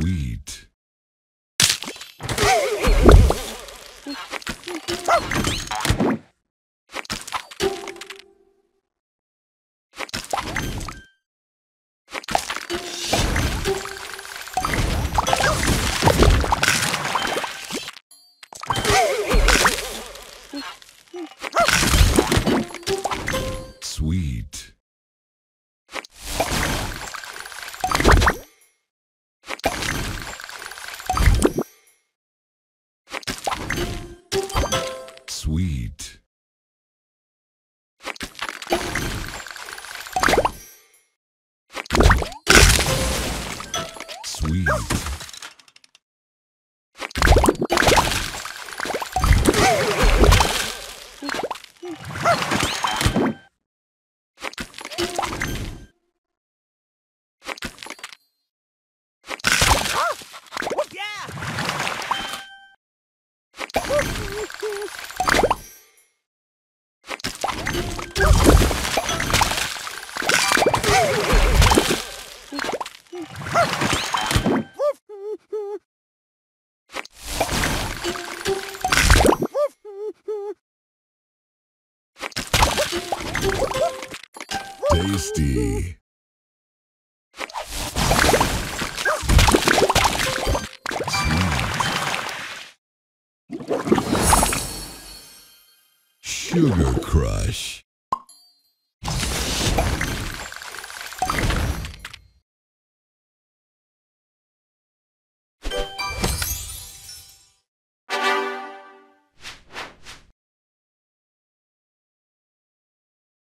Sweet. Sweet. Sweet. Tasty. Sugar Crush.